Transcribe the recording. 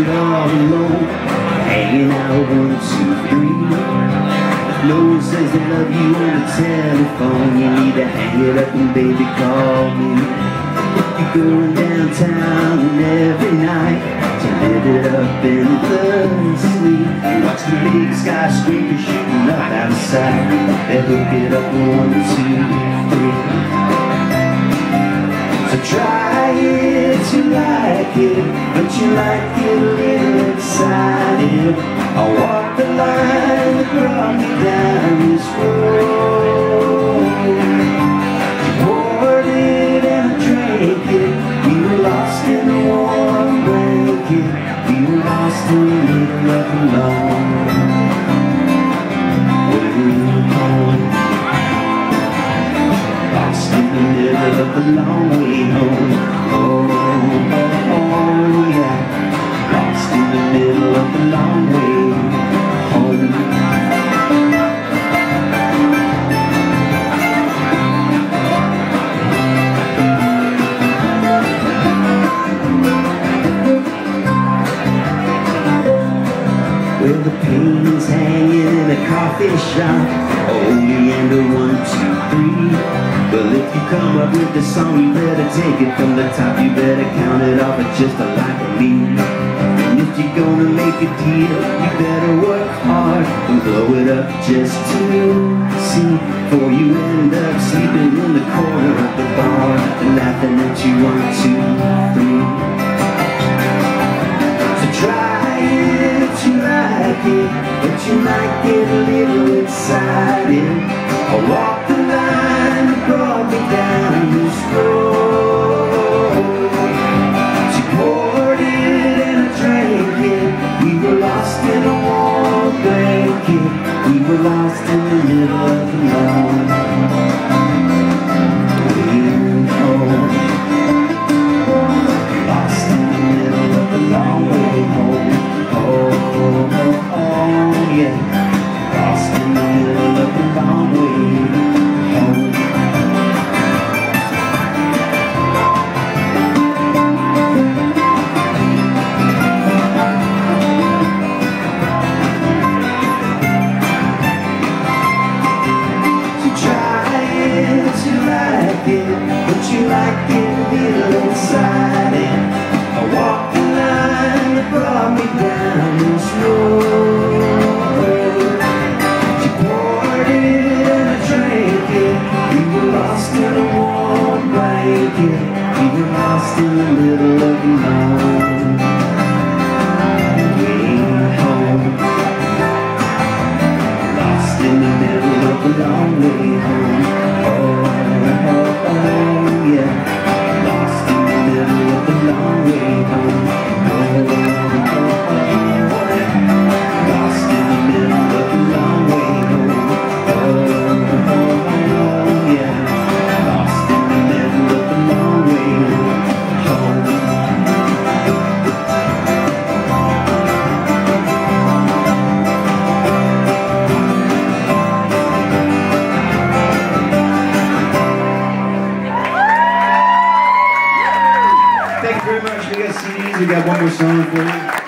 dial one, two, three. No one says they love you on the telephone, you need to hang it up and baby call me. You're going downtown every night to live it up in the sleep, watch the big skyscraper shooting up outside. They hook it up one, two, three. So try it to like it, you like it a little excited. I'll walk the line that brought me down this road. You poured it and I drank it. We were lost in a warm blanket. We were lost in the middle of the long. Lost in the middle of the long way home. The painting's hanging in a coffee shop. Only a one, two, three. Well, if you come up with the song, you better take it from the top. You better count it off at just a like a me. And if you're gonna make a deal, you better work hard and blow it up just to see. For you end up sleeping in the corner of the bar and laughing at you one, two, three. Like it, but you might get a little excited. I walk the line that brought me down this road. She poured it and I drank it. We were lost in a warm blanket. We were lost in the middle of the long like it, but you like it a little exciting. I walked the line that brought me down this road. She poured it and I drank it. We were lost in a warm blanket. We were lost in a middle Obrigado, de Abomoção.